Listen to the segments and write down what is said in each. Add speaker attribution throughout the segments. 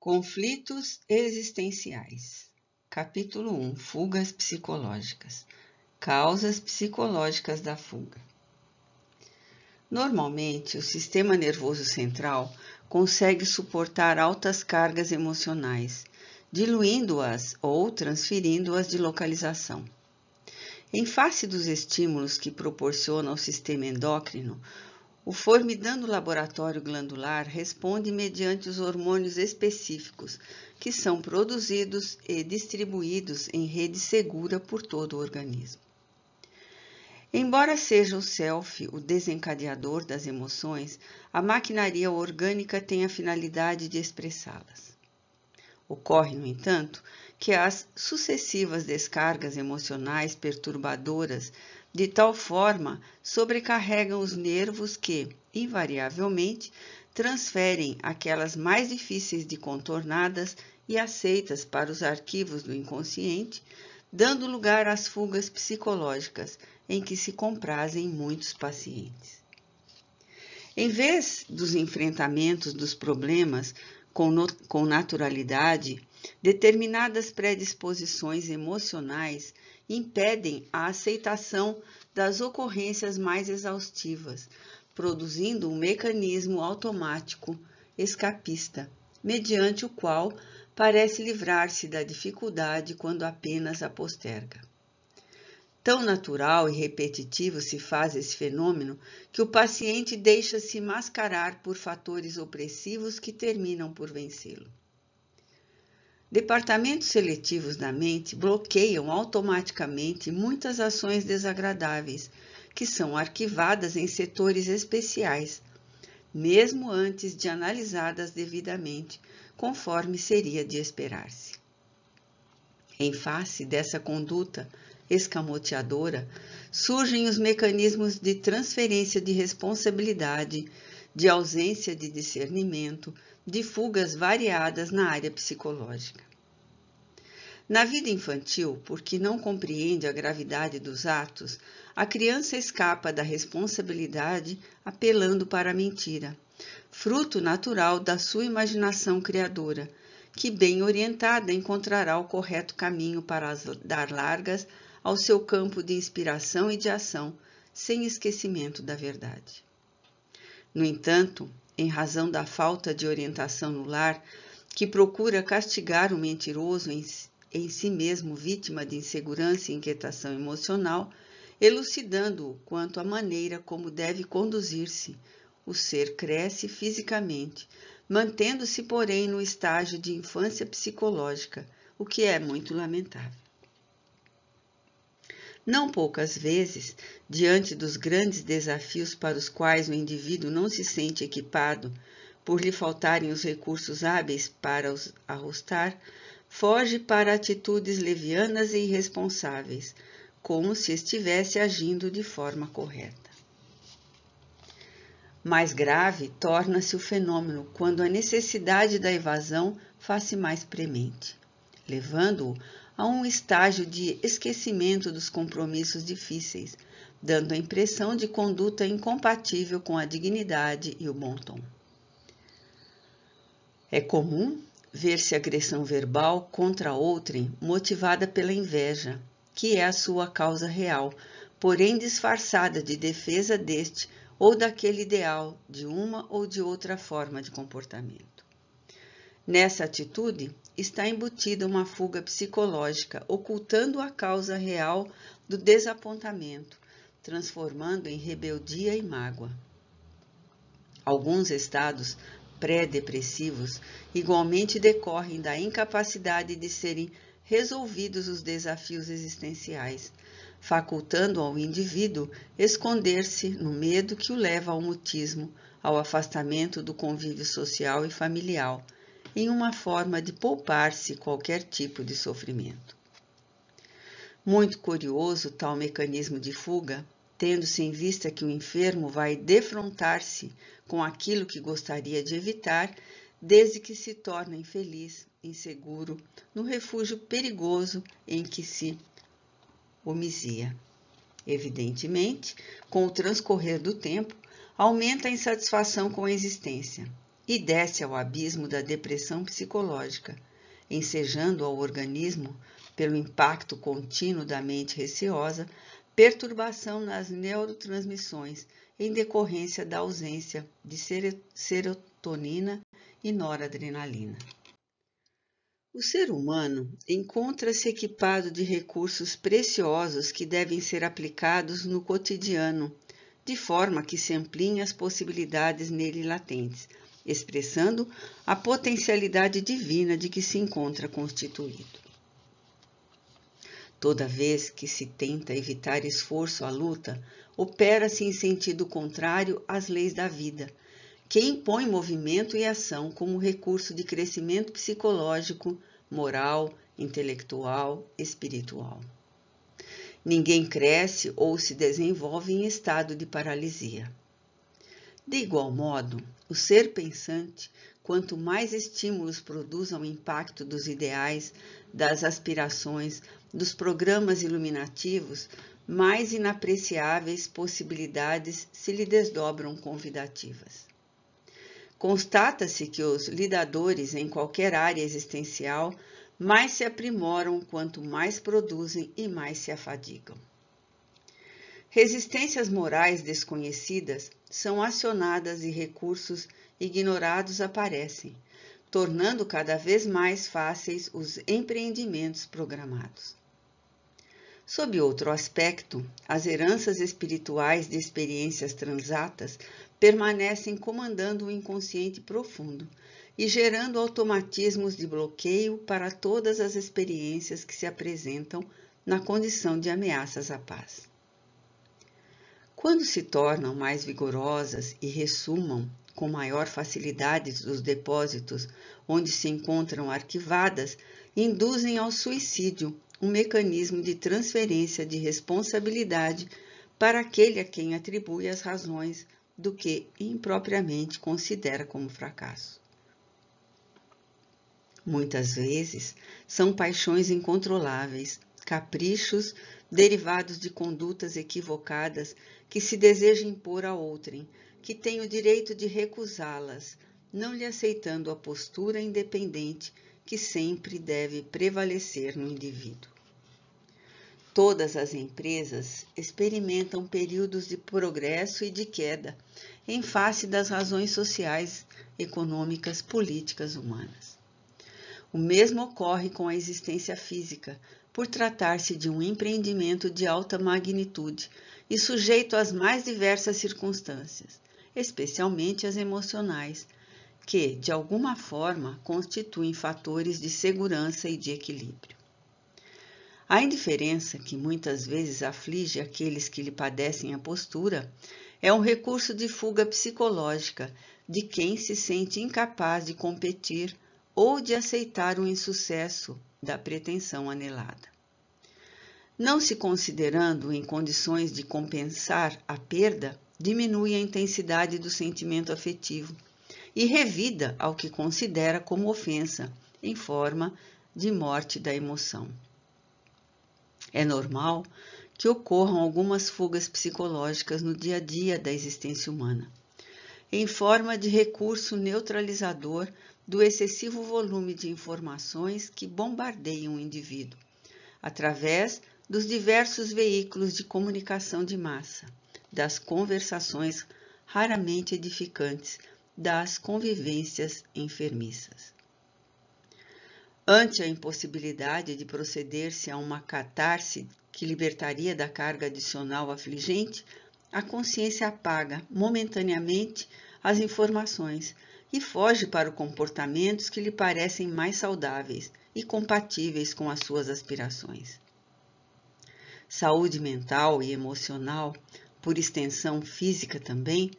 Speaker 1: Conflitos existenciais. Capítulo 1 Fugas psicológicas. Causas psicológicas da fuga. Normalmente, o sistema nervoso central consegue suportar altas cargas emocionais, diluindo-as ou transferindo-as de localização. Em face dos estímulos que proporciona ao sistema endócrino, o formidando laboratório glandular responde mediante os hormônios específicos, que são produzidos e distribuídos em rede segura por todo o organismo. Embora seja o self o desencadeador das emoções, a maquinaria orgânica tem a finalidade de expressá-las. Ocorre, no entanto, que as sucessivas descargas emocionais perturbadoras de tal forma sobrecarregam os nervos que, invariavelmente, transferem aquelas mais difíceis de contornadas e aceitas para os arquivos do inconsciente, dando lugar às fugas psicológicas em que se comprazem muitos pacientes. Em vez dos enfrentamentos dos problemas com, no, com naturalidade, determinadas predisposições emocionais impedem a aceitação das ocorrências mais exaustivas, produzindo um mecanismo automático escapista, mediante o qual parece livrar-se da dificuldade quando apenas a posterga. Tão natural e repetitivo se faz esse fenômeno que o paciente deixa-se mascarar por fatores opressivos que terminam por vencê-lo. Departamentos seletivos da mente bloqueiam automaticamente muitas ações desagradáveis, que são arquivadas em setores especiais, mesmo antes de analisadas devidamente, conforme seria de esperar-se. Em face dessa conduta escamoteadora, surgem os mecanismos de transferência de responsabilidade, de ausência de discernimento, de fugas variadas na área psicológica. Na vida infantil, porque não compreende a gravidade dos atos, a criança escapa da responsabilidade apelando para a mentira, fruto natural da sua imaginação criadora, que, bem orientada, encontrará o correto caminho para dar largas ao seu campo de inspiração e de ação, sem esquecimento da verdade. No entanto, em razão da falta de orientação no lar, que procura castigar o mentiroso em, em si mesmo vítima de insegurança e inquietação emocional, elucidando-o quanto à maneira como deve conduzir-se, o ser cresce fisicamente, mantendo-se, porém, no estágio de infância psicológica, o que é muito lamentável. Não poucas vezes, diante dos grandes desafios para os quais o indivíduo não se sente equipado, por lhe faltarem os recursos hábeis para os arrostar, foge para atitudes levianas e irresponsáveis, como se estivesse agindo de forma correta. Mais grave torna-se o fenômeno quando a necessidade da evasão faz-se mais premente, levando-o a um estágio de esquecimento dos compromissos difíceis, dando a impressão de conduta incompatível com a dignidade e o bom tom. É comum ver-se agressão verbal contra outrem motivada pela inveja, que é a sua causa real, porém disfarçada de defesa deste ou daquele ideal, de uma ou de outra forma de comportamento. Nessa atitude está embutida uma fuga psicológica, ocultando a causa real do desapontamento, transformando em rebeldia e mágoa. Alguns estados pré-depressivos igualmente decorrem da incapacidade de serem resolvidos os desafios existenciais, facultando ao indivíduo esconder-se no medo que o leva ao mutismo, ao afastamento do convívio social e familiar em uma forma de poupar-se qualquer tipo de sofrimento. Muito curioso tal mecanismo de fuga, tendo-se em vista que o enfermo vai defrontar-se com aquilo que gostaria de evitar, desde que se torna infeliz, inseguro, no refúgio perigoso em que se omisia. Evidentemente, com o transcorrer do tempo, aumenta a insatisfação com a existência, e desce ao abismo da depressão psicológica, ensejando ao organismo, pelo impacto contínuo da mente receosa, perturbação nas neurotransmissões em decorrência da ausência de serotonina e noradrenalina. O ser humano encontra-se equipado de recursos preciosos que devem ser aplicados no cotidiano, de forma que se ampliem as possibilidades nele latentes, expressando a potencialidade divina de que se encontra constituído. Toda vez que se tenta evitar esforço à luta, opera-se em sentido contrário às leis da vida, que impõe movimento e ação como recurso de crescimento psicológico, moral, intelectual, espiritual. Ninguém cresce ou se desenvolve em estado de paralisia. De igual modo, o ser pensante, quanto mais estímulos produz ao impacto dos ideais, das aspirações, dos programas iluminativos, mais inapreciáveis possibilidades se lhe desdobram convidativas. Constata-se que os lidadores em qualquer área existencial mais se aprimoram quanto mais produzem e mais se afadigam. Resistências morais desconhecidas são acionadas e recursos ignorados aparecem, tornando cada vez mais fáceis os empreendimentos programados. Sob outro aspecto, as heranças espirituais de experiências transatas permanecem comandando o inconsciente profundo e gerando automatismos de bloqueio para todas as experiências que se apresentam na condição de ameaças à paz. Quando se tornam mais vigorosas e ressumam com maior facilidade dos depósitos onde se encontram arquivadas, induzem ao suicídio um mecanismo de transferência de responsabilidade para aquele a quem atribui as razões do que impropriamente considera como fracasso. Muitas vezes são paixões incontroláveis, caprichos derivados de condutas equivocadas que se deseja impor a outrem, que tem o direito de recusá-las, não lhe aceitando a postura independente que sempre deve prevalecer no indivíduo. Todas as empresas experimentam períodos de progresso e de queda em face das razões sociais, econômicas, políticas, humanas. O mesmo ocorre com a existência física, por tratar-se de um empreendimento de alta magnitude e sujeito às mais diversas circunstâncias, especialmente as emocionais, que, de alguma forma, constituem fatores de segurança e de equilíbrio. A indiferença, que muitas vezes aflige aqueles que lhe padecem a postura, é um recurso de fuga psicológica de quem se sente incapaz de competir ou de aceitar o insucesso da pretensão anelada. Não se considerando em condições de compensar a perda, diminui a intensidade do sentimento afetivo e revida ao que considera como ofensa, em forma de morte da emoção. É normal que ocorram algumas fugas psicológicas no dia a dia da existência humana, em forma de recurso neutralizador do excessivo volume de informações que bombardeiam o indivíduo, através dos diversos veículos de comunicação de massa, das conversações raramente edificantes, das convivências enfermiças. Ante a impossibilidade de proceder-se a uma catarse que libertaria da carga adicional afligente, a consciência apaga momentaneamente as informações e foge para comportamentos que lhe parecem mais saudáveis e compatíveis com as suas aspirações. Saúde mental e emocional, por extensão física também,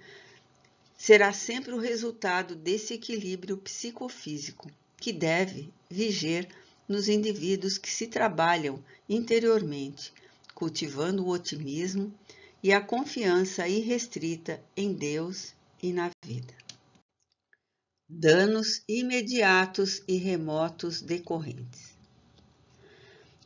Speaker 1: será sempre o resultado desse equilíbrio psicofísico que deve viger nos indivíduos que se trabalham interiormente, cultivando o otimismo e a confiança irrestrita em Deus e na vida. Danos imediatos e remotos decorrentes.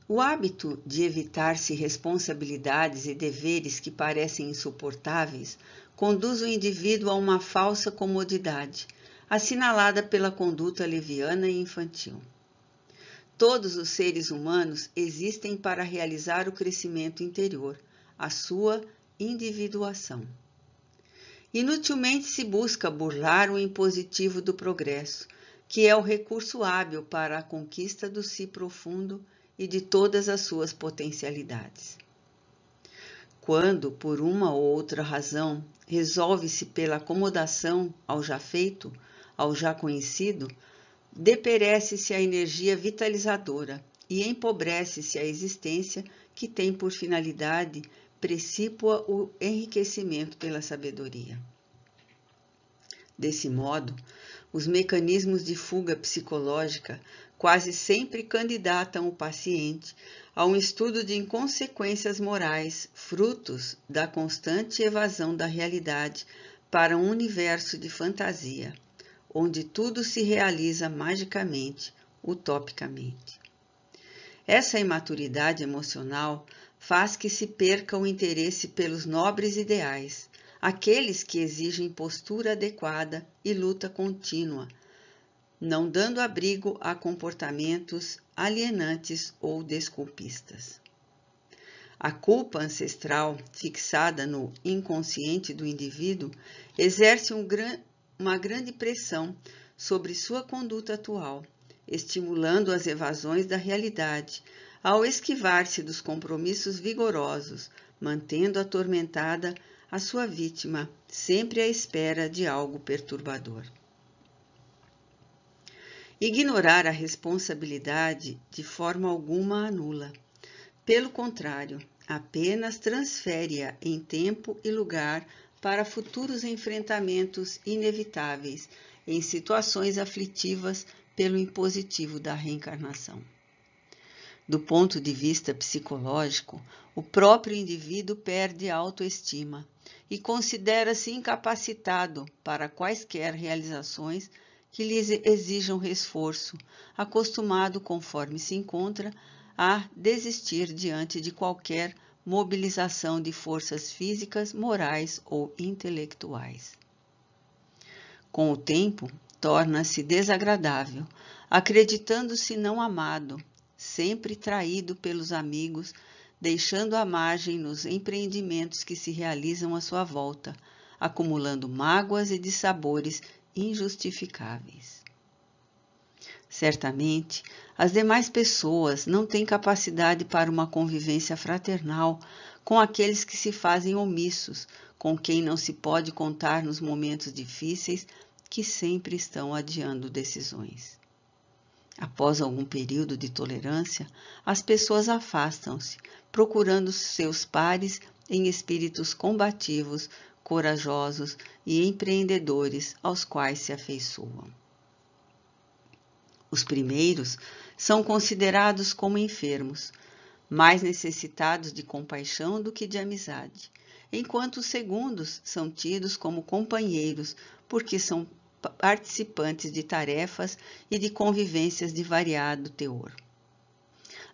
Speaker 1: O hábito de evitar-se responsabilidades e deveres que parecem insuportáveis conduz o indivíduo a uma falsa comodidade, assinalada pela conduta leviana e infantil. Todos os seres humanos existem para realizar o crescimento interior, a sua individuação. Inutilmente se busca burlar o impositivo do progresso, que é o recurso hábil para a conquista do si profundo e de todas as suas potencialidades. Quando, por uma ou outra razão, resolve-se pela acomodação ao já feito, ao já conhecido, deperece-se a energia vitalizadora e empobrece-se a existência que tem por finalidade precípua o enriquecimento pela sabedoria. Desse modo, os mecanismos de fuga psicológica quase sempre candidatam o paciente a um estudo de inconsequências morais, frutos da constante evasão da realidade para um universo de fantasia, onde tudo se realiza magicamente, utopicamente. Essa imaturidade emocional faz que se perca o interesse pelos nobres ideais, aqueles que exigem postura adequada e luta contínua, não dando abrigo a comportamentos alienantes ou desculpistas. A culpa ancestral, fixada no inconsciente do indivíduo, exerce um gran, uma grande pressão sobre sua conduta atual, estimulando as evasões da realidade, ao esquivar-se dos compromissos vigorosos, mantendo atormentada a sua vítima, sempre à espera de algo perturbador. Ignorar a responsabilidade de forma alguma anula. Pelo contrário, apenas transfere-a em tempo e lugar para futuros enfrentamentos inevitáveis em situações aflitivas pelo impositivo da reencarnação. Do ponto de vista psicológico, o próprio indivíduo perde a autoestima e considera-se incapacitado para quaisquer realizações que lhes exijam esforço, acostumado, conforme se encontra, a desistir diante de qualquer mobilização de forças físicas, morais ou intelectuais. Com o tempo, torna-se desagradável, acreditando-se não amado, sempre traído pelos amigos, deixando à margem nos empreendimentos que se realizam à sua volta, acumulando mágoas e dissabores injustificáveis. Certamente, as demais pessoas não têm capacidade para uma convivência fraternal com aqueles que se fazem omissos, com quem não se pode contar nos momentos difíceis que sempre estão adiando decisões. Após algum período de tolerância, as pessoas afastam-se, procurando seus pares em espíritos combativos, corajosos e empreendedores aos quais se afeiçoam. Os primeiros são considerados como enfermos, mais necessitados de compaixão do que de amizade, enquanto os segundos são tidos como companheiros, porque são participantes de tarefas e de convivências de variado teor.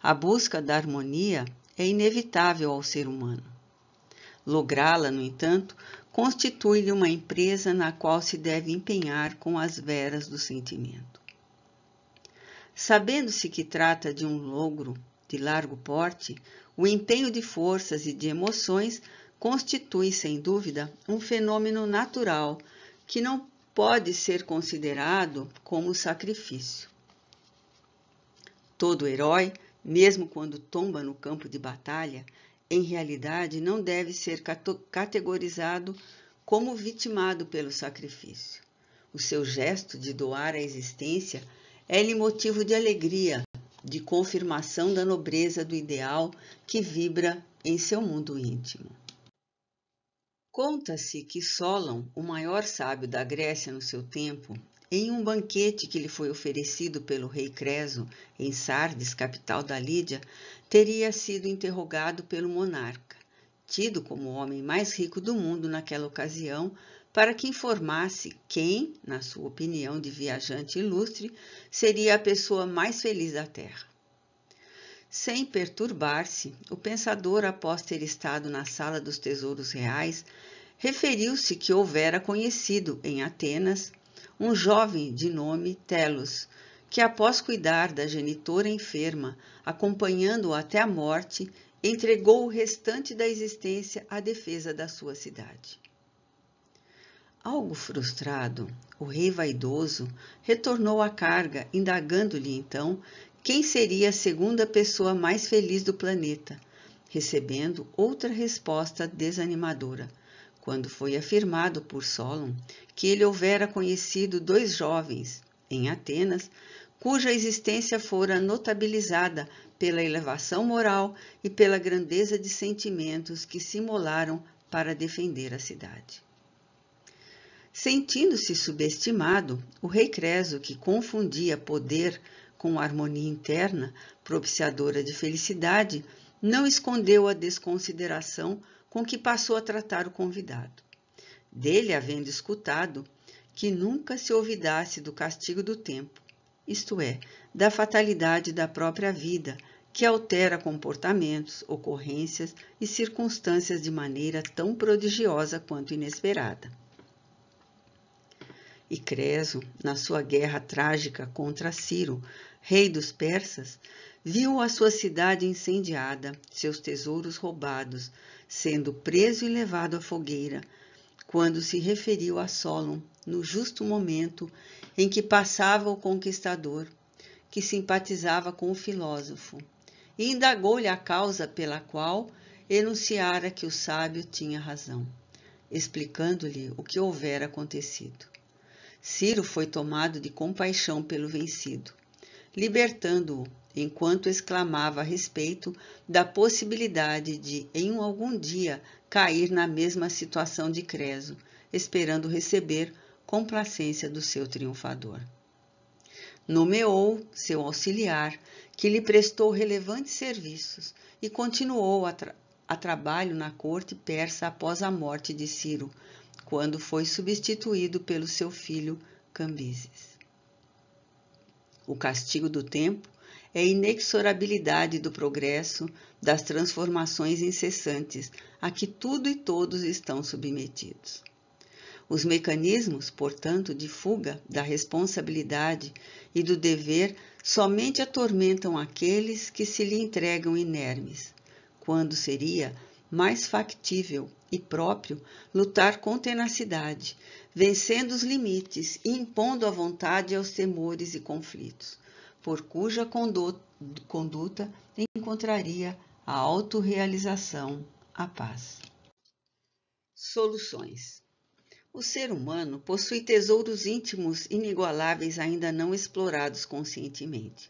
Speaker 1: A busca da harmonia é inevitável ao ser humano. Lográ-la, no entanto, constitui-lhe uma empresa na qual se deve empenhar com as veras do sentimento. Sabendo-se que trata de um logro de largo porte, o empenho de forças e de emoções constitui, sem dúvida, um fenômeno natural que não pode ser considerado como sacrifício. Todo herói, mesmo quando tomba no campo de batalha, em realidade não deve ser categorizado como vitimado pelo sacrifício. O seu gesto de doar a existência é-lhe motivo de alegria, de confirmação da nobreza do ideal que vibra em seu mundo íntimo. Conta-se que Solon, o maior sábio da Grécia no seu tempo, em um banquete que lhe foi oferecido pelo rei Creso em Sardes, capital da Lídia, teria sido interrogado pelo monarca, tido como o homem mais rico do mundo naquela ocasião, para que informasse quem, na sua opinião de viajante ilustre, seria a pessoa mais feliz da Terra. Sem perturbar-se, o pensador, após ter estado na sala dos tesouros reais, referiu-se que houvera conhecido em Atenas um jovem de nome Telos, que após cuidar da genitora enferma, acompanhando-o até a morte, entregou o restante da existência à defesa da sua cidade. Algo frustrado, o rei vaidoso retornou à carga, indagando-lhe então quem seria a segunda pessoa mais feliz do planeta, recebendo outra resposta desanimadora, quando foi afirmado por Solon que ele houvera conhecido dois jovens, em Atenas, cuja existência fora notabilizada pela elevação moral e pela grandeza de sentimentos que se imolaram para defender a cidade. Sentindo-se subestimado, o rei Creso, que confundia poder com harmonia interna, propiciadora de felicidade, não escondeu a desconsideração com que passou a tratar o convidado. Dele havendo escutado que nunca se olvidasse do castigo do tempo, isto é, da fatalidade da própria vida, que altera comportamentos, ocorrências e circunstâncias de maneira tão prodigiosa quanto inesperada. E Creso, na sua guerra trágica contra Ciro, rei dos persas, viu a sua cidade incendiada, seus tesouros roubados, sendo preso e levado à fogueira, quando se referiu a Solon no justo momento em que passava o conquistador, que simpatizava com o filósofo, e indagou-lhe a causa pela qual enunciara que o sábio tinha razão, explicando-lhe o que houvera acontecido. Ciro foi tomado de compaixão pelo vencido, libertando-o enquanto exclamava a respeito da possibilidade de, em algum dia, cair na mesma situação de Creso, esperando receber complacência do seu triunfador. Nomeou seu auxiliar, que lhe prestou relevantes serviços e continuou a, tra a trabalho na corte persa após a morte de Ciro, quando foi substituído pelo seu filho Cambises. O castigo do tempo é a inexorabilidade do progresso, das transformações incessantes a que tudo e todos estão submetidos. Os mecanismos, portanto, de fuga da responsabilidade e do dever somente atormentam aqueles que se lhe entregam inermes, quando seria mais factível e próprio lutar com tenacidade, vencendo os limites e impondo a vontade aos temores e conflitos, por cuja conduta encontraria a autorrealização, a paz. Soluções. O ser humano possui tesouros íntimos inigualáveis ainda não explorados conscientemente.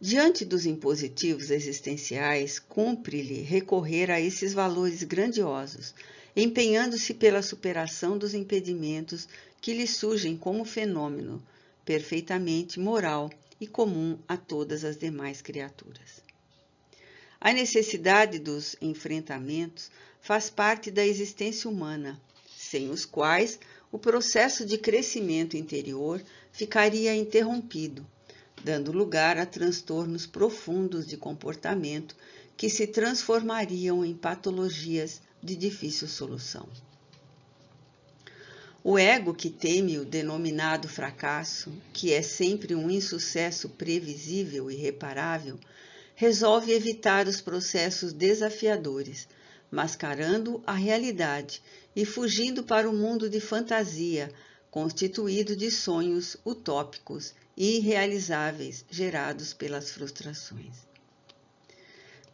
Speaker 1: Diante dos impositivos existenciais, cumpre-lhe recorrer a esses valores grandiosos, empenhando-se pela superação dos impedimentos que lhe surgem como fenômeno perfeitamente moral e comum a todas as demais criaturas. A necessidade dos enfrentamentos faz parte da existência humana, sem os quais o processo de crescimento interior ficaria interrompido dando lugar a transtornos profundos de comportamento que se transformariam em patologias de difícil solução. O ego que teme o denominado fracasso, que é sempre um insucesso previsível e reparável, resolve evitar os processos desafiadores, mascarando a realidade e fugindo para o mundo de fantasia, constituído de sonhos utópicos irrealizáveis gerados pelas frustrações.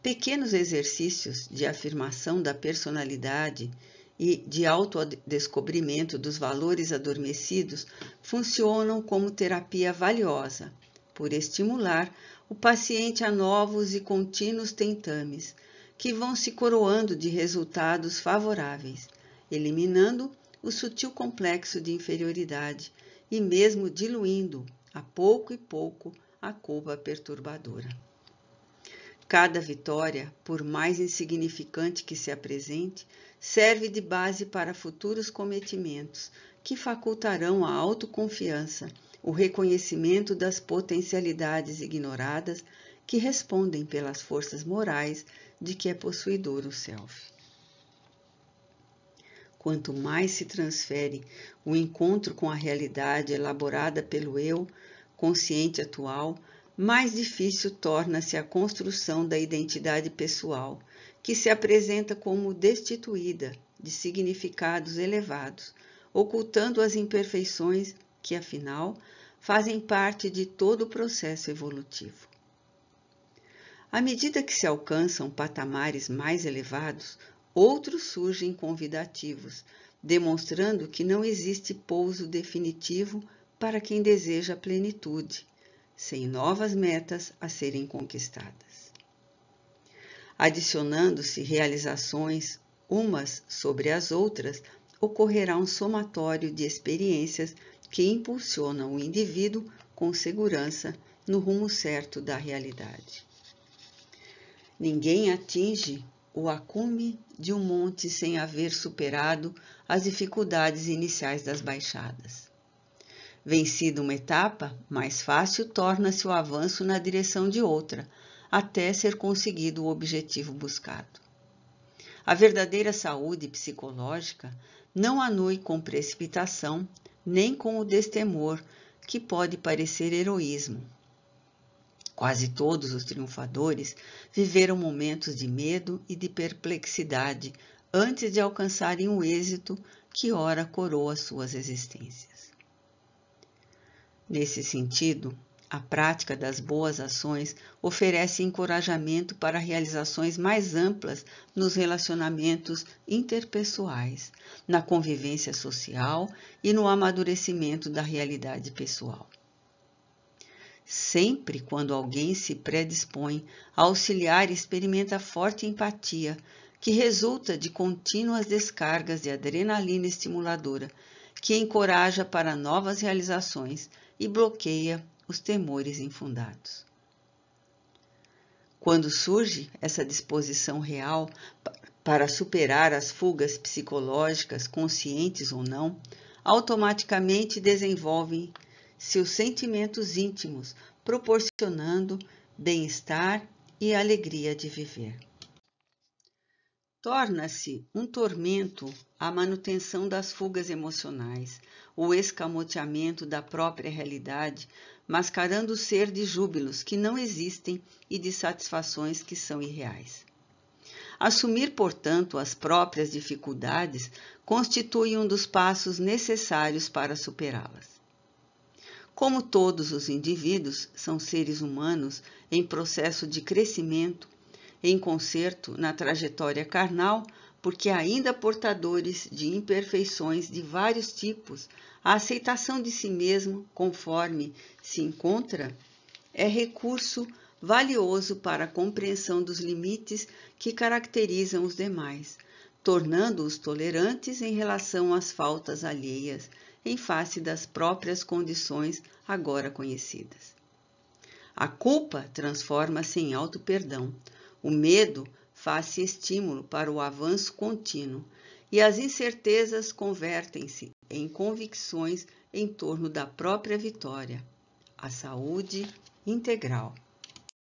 Speaker 1: Pequenos exercícios de afirmação da personalidade e de autodescobrimento dos valores adormecidos funcionam como terapia valiosa, por estimular o paciente a novos e contínuos tentames, que vão se coroando de resultados favoráveis, eliminando o sutil complexo de inferioridade e mesmo diluindo a pouco e pouco, a culpa perturbadora. Cada vitória, por mais insignificante que se apresente, serve de base para futuros cometimentos que facultarão a autoconfiança, o reconhecimento das potencialidades ignoradas que respondem pelas forças morais de que é possuidor o self. Quanto mais se transfere o encontro com a realidade elaborada pelo eu consciente atual, mais difícil torna-se a construção da identidade pessoal, que se apresenta como destituída de significados elevados, ocultando as imperfeições que, afinal, fazem parte de todo o processo evolutivo. À medida que se alcançam patamares mais elevados, outros surgem convidativos, demonstrando que não existe pouso definitivo para quem deseja plenitude, sem novas metas a serem conquistadas. Adicionando-se realizações umas sobre as outras, ocorrerá um somatório de experiências que impulsionam o indivíduo com segurança no rumo certo da realidade. Ninguém atinge o acume de um monte sem haver superado as dificuldades iniciais das baixadas. Vencida uma etapa, mais fácil torna-se o avanço na direção de outra, até ser conseguido o objetivo buscado. A verdadeira saúde psicológica não anui com precipitação, nem com o destemor, que pode parecer heroísmo. Quase todos os triunfadores viveram momentos de medo e de perplexidade antes de alcançarem o êxito que ora coroa suas existências. Nesse sentido, a prática das boas ações oferece encorajamento para realizações mais amplas nos relacionamentos interpessoais, na convivência social e no amadurecimento da realidade pessoal. Sempre quando alguém se predispõe a auxiliar, experimenta forte empatia, que resulta de contínuas descargas de adrenalina estimuladora, que encoraja para novas realizações e bloqueia os temores infundados. Quando surge essa disposição real para superar as fugas psicológicas, conscientes ou não, automaticamente desenvolvem seus sentimentos íntimos, proporcionando bem-estar e alegria de viver. Torna-se um tormento a manutenção das fugas emocionais, o escamoteamento da própria realidade, mascarando o ser de júbilos que não existem e de satisfações que são irreais. Assumir, portanto, as próprias dificuldades constitui um dos passos necessários para superá-las. Como todos os indivíduos são seres humanos em processo de crescimento, em concerto na trajetória carnal, porque ainda portadores de imperfeições de vários tipos, a aceitação de si mesmo, conforme se encontra, é recurso valioso para a compreensão dos limites que caracterizam os demais, tornando-os tolerantes em relação às faltas alheias em face das próprias condições agora conhecidas. A culpa transforma-se em auto-perdão, o medo faz-se estímulo para o avanço contínuo e as incertezas convertem-se em convicções em torno da própria vitória, a saúde integral.